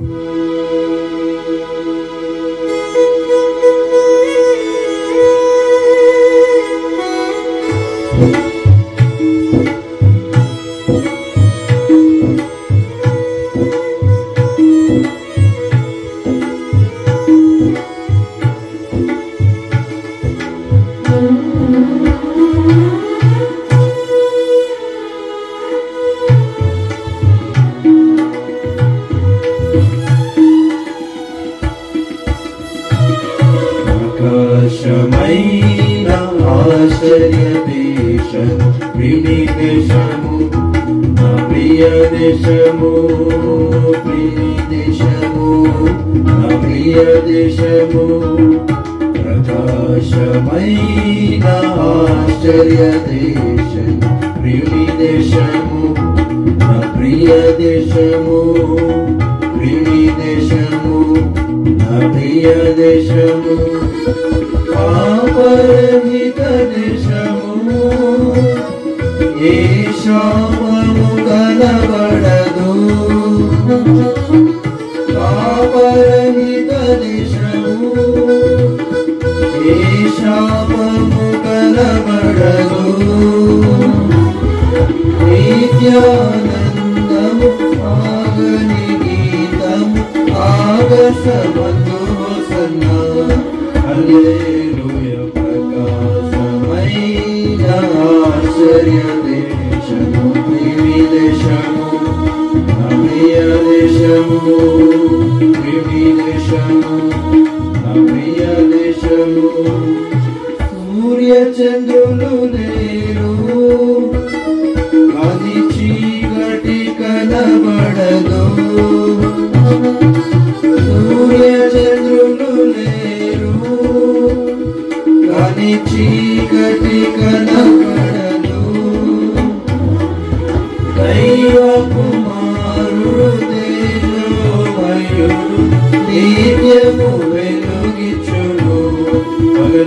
thank mm -hmm. you దేశం విని దేశము నా ప్రియ దేశము ప్రియ దేశము నా ప్రియ దేశము ప్రకాశమైన ఆశ్చర్య దేశం ప్రియుని దేశము నా ప్రియ దేశము ప్రియుని దేశము నా ప్రియ దేశము పాపరహిత శాపము కనబడదు పాపరహిత దేశము ఏ శాపము కనబడదు నిత్యానందము ఆగని గీతము ఆగసమందు హోసన్న హల్లెలూయ ప్రకాశమైన ఆశ్చర్య సూర్య చంద్రులు లేరు. అది చీకటి కనబడదు.